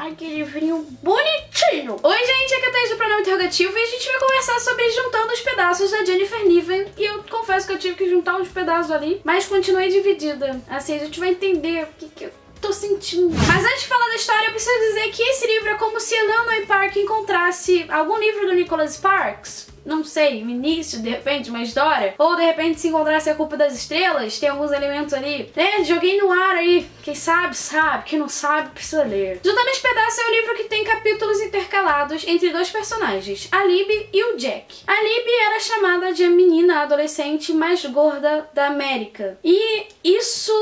Ai, que livrinho bonitinho! Oi, gente, aqui é a Thaís do Pronome Interrogativo e a gente vai conversar sobre juntando os pedaços da Jennifer Niven. E eu confesso que eu tive que juntar uns pedaços ali, mas continuei dividida. Assim, a gente vai entender o que, que eu tô sentindo. Mas antes de falar da história, eu preciso dizer que esse livro é como se Eleanor Park encontrasse algum livro do Nicholas Sparks não sei, no início, de repente, uma história, ou de repente se encontrasse a culpa das estrelas, tem alguns elementos ali, né? Joguei no ar aí, quem sabe, sabe, quem não sabe, precisa ler. Juntando os Pedaços é um livro que tem capítulos intercalados entre dois personagens, a Libby e o Jack. A Libby era chamada de a menina adolescente mais gorda da América. E isso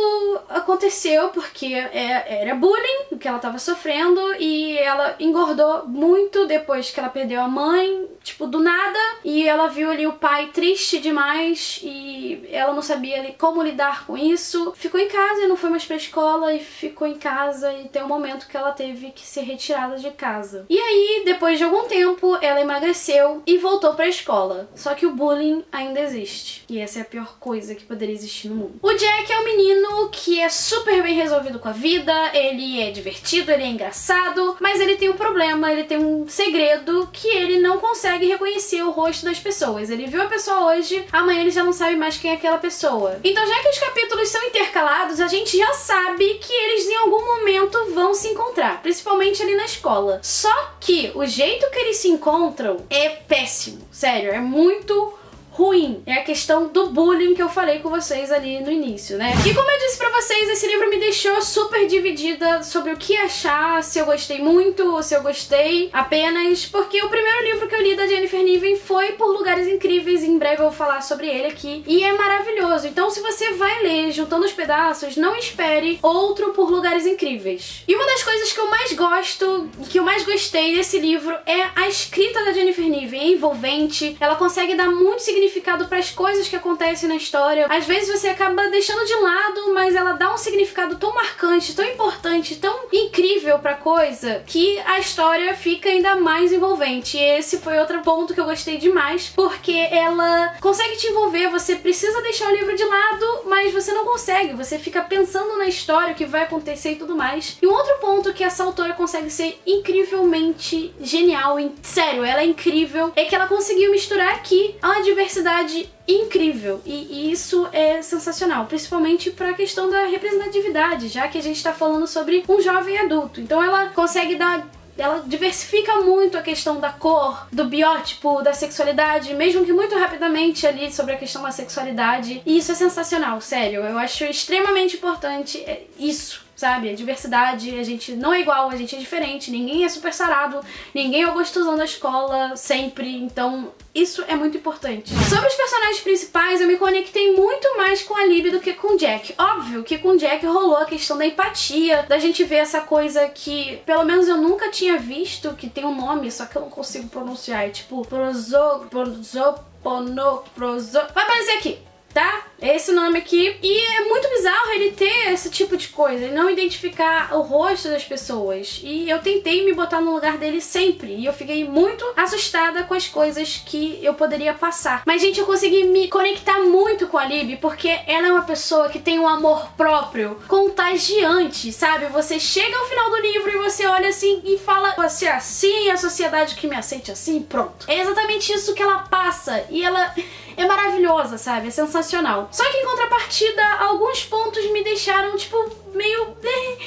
aconteceu porque é, era bullying o que ela estava sofrendo e ela engordou muito depois que ela perdeu a mãe, tipo, do nada e ela viu ali o pai triste demais e ela não sabia como lidar com isso. Ficou em casa e não foi mais pra escola e ficou em casa e tem um momento que ela teve que ser retirada de casa. E aí, depois de algum tempo, ela emagreceu e voltou pra escola. Só que o bullying ainda existe. E essa é a pior coisa que poderia existir no mundo. O Jack é um menino que é super bem resolvido com a vida, ele é divertido, ele é engraçado, mas ele tem um problema, ele tem um segredo que ele não consegue reconhecer o rosto rosto das pessoas. Ele viu a pessoa hoje, amanhã ele já não sabe mais quem é aquela pessoa. Então, já que os capítulos são intercalados, a gente já sabe que eles em algum momento vão se encontrar, principalmente ali na escola. Só que o jeito que eles se encontram é péssimo. Sério, é muito ruim. É a questão do bullying que eu falei com vocês ali no início, né? E como eu disse pra vocês, esse livro me deixou super dividida sobre o que achar, se eu gostei muito ou se eu gostei apenas, porque o primeiro livro que eu li da Jennifer Niven foi Por Lugares Incríveis, e em breve eu vou falar sobre ele aqui, e é maravilhoso. Então se você vai ler juntando os pedaços, não espere outro Por Lugares Incríveis. E uma das coisas que eu mais gosto, que eu mais gostei desse livro é a escrita da Jennifer Niven, é envolvente, ela consegue dar muito significado significado para as coisas que acontecem na história. Às vezes você acaba deixando de lado, mas ela dá um significado tão marcante, tão importante, tão incrível pra coisa, que a história fica ainda mais envolvente. E esse foi outro ponto que eu gostei demais, porque ela consegue te envolver, você precisa deixar o livro de lado, mas você não consegue, você fica pensando na história, o que vai acontecer e tudo mais. E um outro ponto que essa autora consegue ser incrivelmente genial, sério, ela é incrível, é que ela conseguiu misturar aqui a diversidade diversidade incrível e, e isso é sensacional, principalmente para a questão da representatividade, já que a gente está falando sobre um jovem adulto. Então ela consegue dar ela diversifica muito a questão da cor, do biótipo, da sexualidade, mesmo que muito rapidamente ali sobre a questão da sexualidade. E isso é sensacional, sério. Eu acho extremamente importante é, isso sabe? A diversidade, a gente não é igual, a gente é diferente, ninguém é super sarado, ninguém é o gostosão da escola sempre, então isso é muito importante. Sobre os personagens principais, eu me conectei muito mais com a Libby do que com o Jack. Óbvio que com o Jack rolou a questão da empatia, da gente ver essa coisa que, pelo menos eu nunca tinha visto, que tem um nome, só que eu não consigo pronunciar, é tipo prozo, prozo, pono, prozo... Vai aparecer aqui, tá? esse nome aqui. E é muito bizarro ele ter esse tipo de coisa, ele não identificar o rosto das pessoas. E eu tentei me botar no lugar dele sempre. E eu fiquei muito assustada com as coisas que eu poderia passar. Mas, gente, eu consegui me conectar muito com a Lib, porque ela é uma pessoa que tem um amor próprio contagiante, sabe? Você chega ao final do livro e você olha assim e fala: Você é assim, a sociedade que me aceite assim, pronto. É exatamente isso que ela passa. E ela é maravilhosa, sabe? É sensacional. Só que em contrapartida, alguns pontos me deixaram, tipo, meio... Né,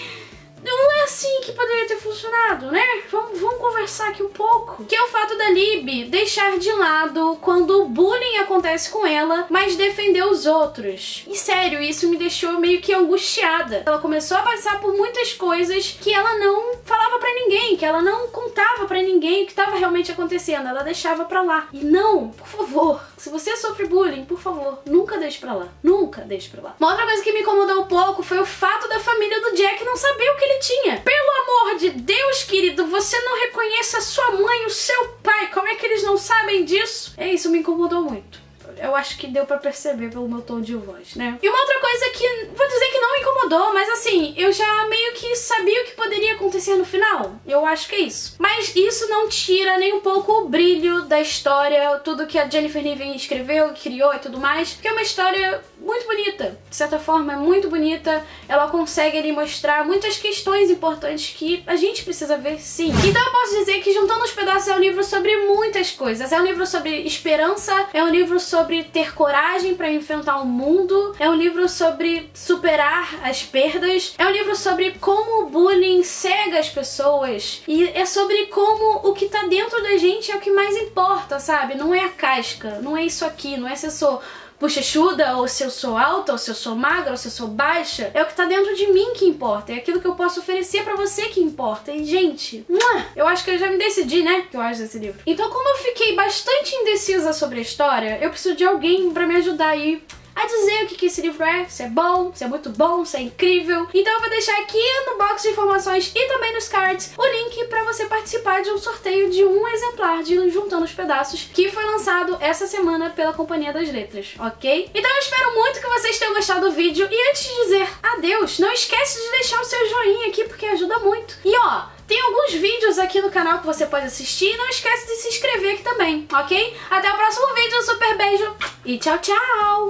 não é assim que poderia ter funcionado, né? Vamos, vamos conversar aqui um pouco. Que é o fato da Lib deixar de lado quando o bullying acontece com ela, mas defender os outros. E sério, isso me deixou meio que angustiada. Ela começou a passar por muitas coisas que ela não falava para ninguém, que ela não contava para ninguém o que estava realmente acontecendo. Ela deixava para lá. E não, por favor, se você sofre bullying, por favor, nunca deixe pra lá. Nunca deixe pra lá. Uma outra coisa que me incomodou um pouco foi o fato da família do Jack não saber o que ele tinha. Pelo amor de Deus, querido, você não reconhece a sua mãe, o seu pai. Como é que eles não sabem disso? É isso, me incomodou muito. Eu acho que deu pra perceber pelo meu tom de voz, né? E uma outra coisa que, vou dizer que não me incomodou, mas assim, eu já meio que sabia o que poderia acontecer no final. Eu acho que é isso. Mas isso não tira nem um pouco o brilho da história, tudo que a Jennifer Niven escreveu, criou e tudo mais, que é uma história muito bonita. De certa forma, é muito bonita. Ela consegue ali mostrar muitas questões importantes que a gente precisa ver sim. Então eu posso dizer que Juntando os Pedaços é um livro sobre muitas coisas. É um livro sobre esperança, é um livro sobre ter coragem para enfrentar o mundo, é um livro sobre superar as perdas, é um livro sobre como o bullying cega as pessoas e é sobre como o que tá dentro da gente é o que mais importa, sabe? Não é a casca, não é isso aqui, não é se eu sou bochechuda, ou se eu sou alta, ou se eu sou magra, ou se eu sou baixa. É o que tá dentro de mim que importa. É aquilo que eu posso oferecer para você que importa. E, gente, eu acho que eu já me decidi, né? Que eu acho desse livro. Então, como eu fiquei bastante indecisa sobre a história, eu preciso de alguém para me ajudar aí a dizer o que, que esse livro é, se é bom, se é muito bom, se é incrível. Então eu vou deixar aqui no box de informações e também nos cards o link para você participar de um sorteio de um exemplar de Juntando os Pedaços que foi lançado essa semana pela Companhia das Letras, ok? Então eu espero muito que vocês tenham gostado do vídeo e antes de dizer adeus, não esquece de deixar o seu joinha aqui porque ajuda muito. E ó, tem alguns vídeos aqui no canal que você pode assistir. Não esquece de se inscrever aqui também, ok? Até o próximo vídeo, um super beijo e tchau, tchau!